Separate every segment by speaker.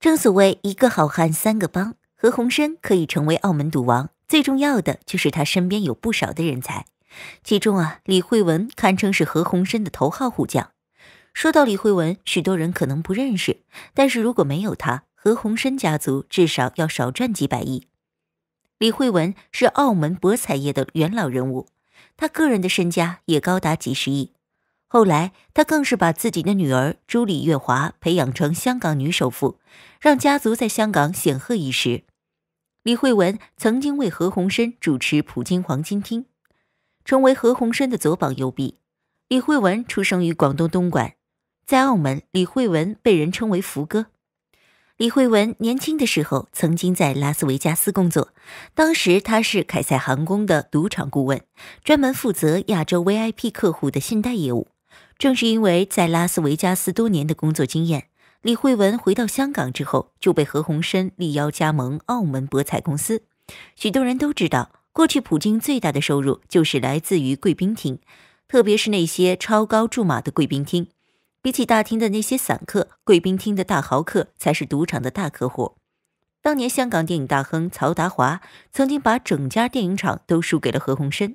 Speaker 1: 正所谓一个好汉三个帮，何鸿燊可以成为澳门赌王，最重要的就是他身边有不少的人才。其中啊，李慧文堪称是何鸿燊的头号虎将。说到李慧文，许多人可能不认识，但是如果没有他，何鸿燊家族至少要少赚几百亿。李慧文是澳门博彩业的元老人物，他个人的身家也高达几十亿。后来，他更是把自己的女儿朱李月华培养成香港女首富，让家族在香港显赫一时。李慧文曾经为何鸿燊主持普京黄金厅，成为何鸿燊的左膀右臂。李慧文出生于广东东莞，在澳门，李慧文被人称为“福哥”。李慧文年轻的时候曾经在拉斯维加斯工作，当时他是凯撒航空的赌场顾问，专门负责亚洲 VIP 客户的信贷业务。正是因为在拉斯维加斯多年的工作经验，李慧文回到香港之后就被何鸿燊力邀加盟澳门博彩公司。许多人都知道，过去普京最大的收入就是来自于贵宾厅，特别是那些超高注码的贵宾厅。比起大厅的那些散客，贵宾厅的大豪客才是赌场的大客户。当年香港电影大亨曹达华曾经把整家电影厂都输给了何鸿燊，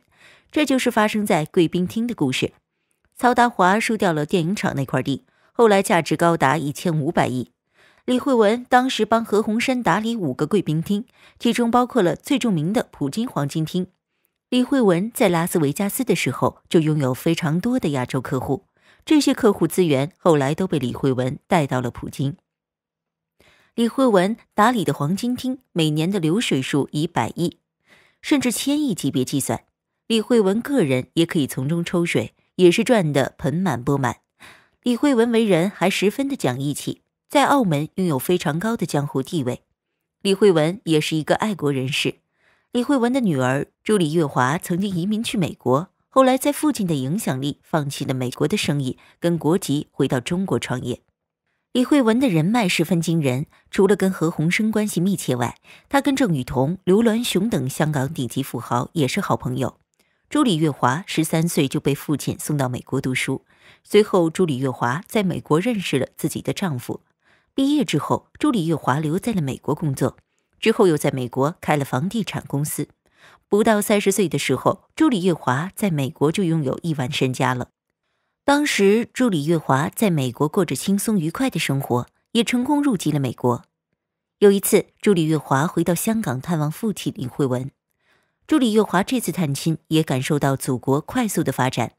Speaker 1: 这就是发生在贵宾厅的故事。曹达华输掉了电影厂那块地，后来价值高达一千五百亿。李慧文当时帮何鸿燊打理五个贵宾厅，其中包括了最著名的普京黄金厅。李慧文在拉斯维加斯的时候就拥有非常多的亚洲客户。这些客户资源后来都被李慧文带到了普京。李慧文打理的黄金厅每年的流水数以百亿，甚至千亿级别计算，李慧文个人也可以从中抽水，也是赚得盆满钵满。李慧文为人还十分的讲义气，在澳门拥有非常高的江湖地位。李慧文也是一个爱国人士。李慧文的女儿朱李月华曾经移民去美国。后来，在父亲的影响力，放弃了美国的生意跟国籍，回到中国创业。李慧文的人脉十分惊人，除了跟何鸿燊关系密切外，他跟郑裕彤、刘銮雄等香港顶级富豪也是好朋友。朱李月华十三岁就被父亲送到美国读书，随后朱李月华在美国认识了自己的丈夫。毕业之后，朱李月华留在了美国工作，之后又在美国开了房地产公司。不到三十岁的时候，朱李月华在美国就拥有亿万身家了。当时，朱李月华在美国过着轻松愉快的生活，也成功入籍了美国。有一次，朱李月华回到香港探望父亲李慧文。朱李月华这次探亲也感受到祖国快速的发展。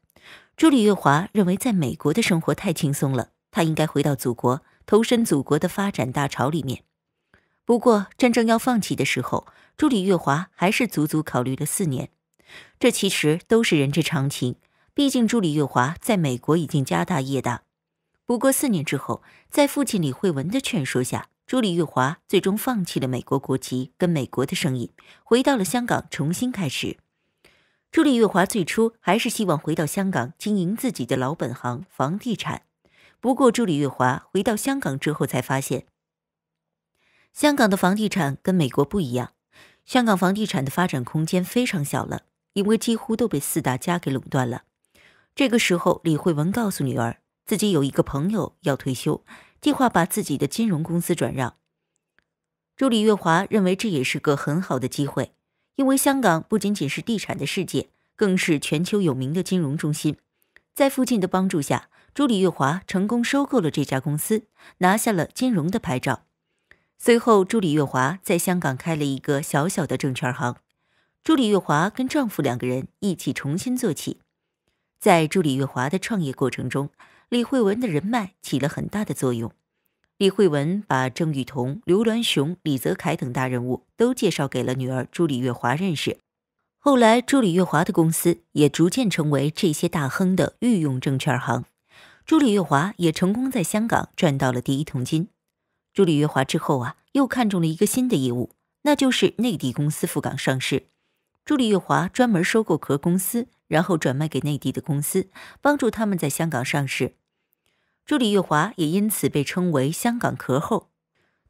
Speaker 1: 朱李月华认为，在美国的生活太轻松了，他应该回到祖国，投身祖国的发展大潮里面。不过，真正要放弃的时候，朱李月华还是足足考虑了四年。这其实都是人之常情，毕竟朱李月华在美国已经家大业大。不过四年之后，在父亲李慧文的劝说下，朱李月华最终放弃了美国国籍跟美国的生意，回到了香港重新开始。朱李月华最初还是希望回到香港经营自己的老本行房地产。不过，朱李月华回到香港之后才发现。香港的房地产跟美国不一样，香港房地产的发展空间非常小了，因为几乎都被四大家给垄断了。这个时候，李慧文告诉女儿，自己有一个朋友要退休，计划把自己的金融公司转让。朱李月华认为这也是个很好的机会，因为香港不仅仅是地产的世界，更是全球有名的金融中心。在父亲的帮助下，朱李月华成功收购了这家公司，拿下了金融的牌照。随后，朱李月华在香港开了一个小小的证券行。朱李月华跟丈夫两个人一起重新做起。在朱李月华的创业过程中，李慧文的人脉起了很大的作用。李慧文把郑裕彤、刘銮雄、李泽楷等大人物都介绍给了女儿朱李月华认识。后来，朱李月华的公司也逐渐成为这些大亨的御用证券行。朱李月华也成功在香港赚到了第一桶金。朱李月华之后啊，又看中了一个新的业务，那就是内地公司赴港上市。朱李月华专门收购壳公司，然后转卖给内地的公司，帮助他们在香港上市。朱李月华也因此被称为“香港壳后”。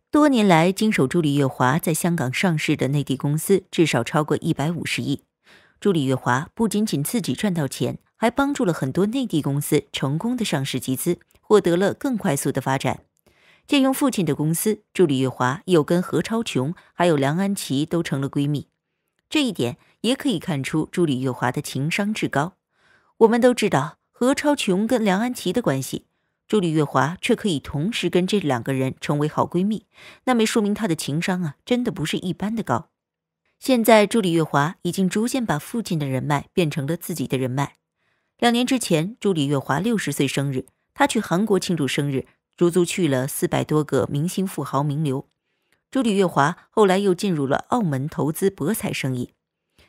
Speaker 1: 多年来，经手朱李月华在香港上市的内地公司至少超过一百五十亿。朱李月华不仅仅自己赚到钱，还帮助了很多内地公司成功的上市集资，获得了更快速的发展。借用父亲的公司，朱李月华又跟何超琼还有梁安琪都成了闺蜜。这一点也可以看出朱李月华的情商至高。我们都知道何超琼跟梁安琪的关系，朱李月华却可以同时跟这两个人成为好闺蜜，那没说明她的情商啊，真的不是一般的高。现在朱李月华已经逐渐把父亲的人脉变成了自己的人脉。两年之前，朱李月华六十岁生日，她去韩国庆祝生日。足足去了四百多个明星富豪名流，朱丽月华后来又进入了澳门投资博彩生意，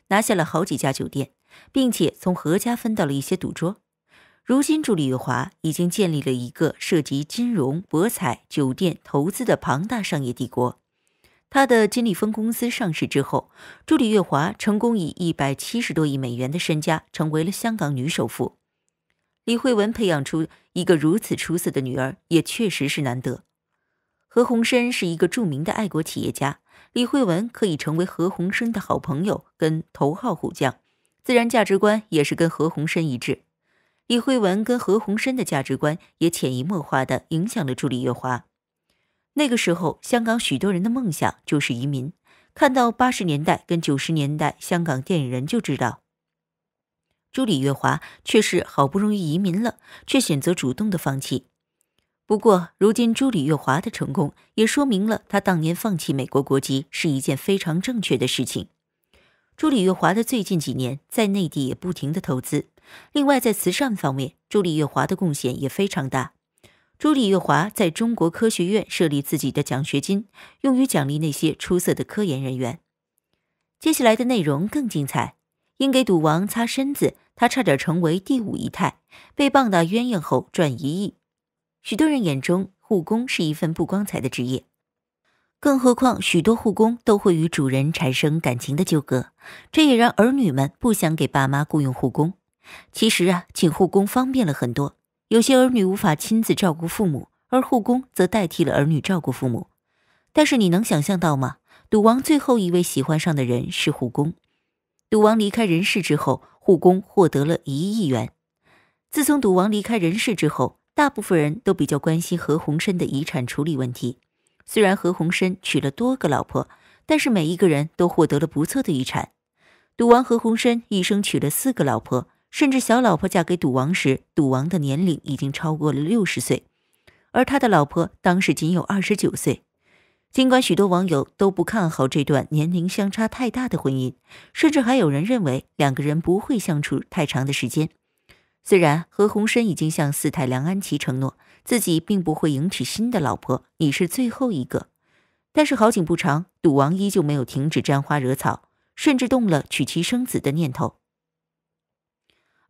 Speaker 1: 拿下了好几家酒店，并且从何家分到了一些赌桌。如今，朱丽月华已经建立了一个涉及金融、博彩、酒店投资的庞大商业帝国。他的金利丰公司上市之后，朱丽月华成功以一百七十多亿美元的身家成为了香港女首富。李慧文培养出一个如此出色的女儿，也确实是难得。何鸿燊是一个著名的爱国企业家，李慧文可以成为何鸿燊的好朋友跟头号虎将，自然价值观也是跟何鸿燊一致。李慧文跟何鸿燊的价值观也潜移默化的影响了朱丽月华。那个时候，香港许多人的梦想就是移民。看到八十年代跟九十年代香港电影人就知道。朱丽月华却是好不容易移民了，却选择主动的放弃。不过，如今朱李月华的成功也说明了他当年放弃美国国籍是一件非常正确的事情。朱李月华的最近几年在内地也不停的投资，另外在慈善方面，朱李月华的贡献也非常大。朱李月华在中国科学院设立自己的奖学金，用于奖励那些出色的科研人员。接下来的内容更精彩。因给赌王擦身子，他差点成为第五姨太，被棒打鸳鸯后赚一亿。许多人眼中，护工是一份不光彩的职业，更何况许多护工都会与主人产生感情的纠葛，这也让儿女们不想给爸妈雇佣护工。其实啊，请护工方便了很多，有些儿女无法亲自照顾父母，而护工则代替了儿女照顾父母。但是你能想象到吗？赌王最后一位喜欢上的人是护工。赌王离开人世之后，护工获得了一亿元。自从赌王离开人世之后，大部分人都比较关心何鸿燊的遗产处理问题。虽然何鸿燊娶了多个老婆，但是每一个人都获得了不错的遗产。赌王何鸿燊一生娶了四个老婆，甚至小老婆嫁给赌王时，赌王的年龄已经超过了六十岁，而他的老婆当时仅有二十九岁。尽管许多网友都不看好这段年龄相差太大的婚姻，甚至还有人认为两个人不会相处太长的时间。虽然何鸿燊已经向四太梁安琪承诺自己并不会迎娶新的老婆，你是最后一个，但是好景不长，赌王依旧没有停止沾花惹草，甚至动了娶妻生子的念头。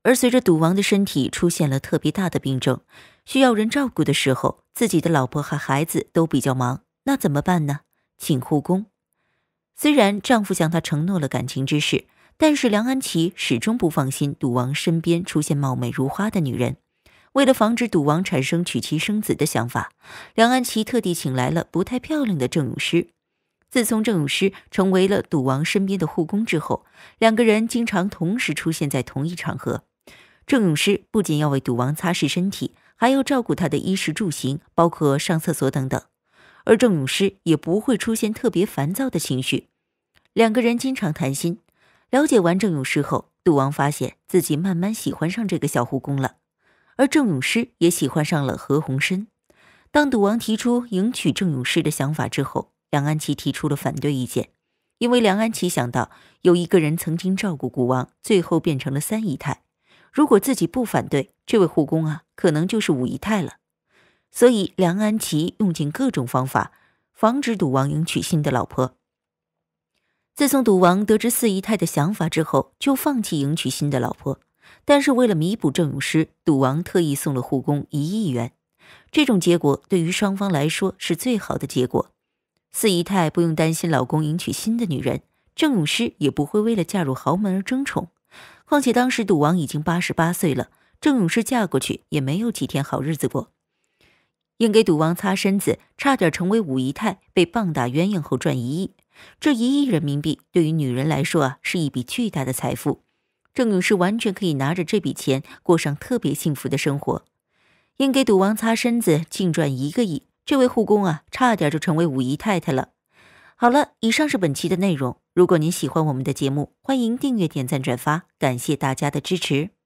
Speaker 1: 而随着赌王的身体出现了特别大的病症，需要人照顾的时候，自己的老婆和孩子都比较忙。那怎么办呢？请护工。虽然丈夫向她承诺了感情之事，但是梁安琪始终不放心赌王身边出现貌美如花的女人。为了防止赌王产生娶妻生子的想法，梁安琪特地请来了不太漂亮的郑永诗。自从郑永诗成为了赌王身边的护工之后，两个人经常同时出现在同一场合。郑永诗不仅要为赌王擦拭身体，还要照顾他的衣食住行，包括上厕所等等。而郑永诗也不会出现特别烦躁的情绪，两个人经常谈心。了解完郑永诗后，杜王发现自己慢慢喜欢上这个小护工了，而郑永诗也喜欢上了何鸿燊。当赌王提出迎娶郑永诗的想法之后，梁安琪提出了反对意见，因为梁安琪想到有一个人曾经照顾古王，最后变成了三姨太，如果自己不反对，这位护工啊，可能就是五姨太了。所以，梁安琪用尽各种方法，防止赌王迎娶新的老婆。自从赌王得知四姨太的想法之后，就放弃迎娶新的老婆。但是，为了弥补郑永诗，赌王特意送了护工一亿元。这种结果对于双方来说是最好的结果。四姨太不用担心老公迎娶新的女人，郑永诗也不会为了嫁入豪门而争宠。况且当时赌王已经八十八岁了，郑永诗嫁过去也没有几天好日子过。因给赌王擦身子，差点成为五姨太，被棒打鸳鸯后赚一亿。这一亿人民币对于女人来说啊，是一笔巨大的财富。郑女士完全可以拿着这笔钱过上特别幸福的生活。因给赌王擦身子，净赚一个亿，这位护工啊，差点就成为五姨太太了。好了，以上是本期的内容。如果您喜欢我们的节目，欢迎订阅、点赞、转发，感谢大家的支持。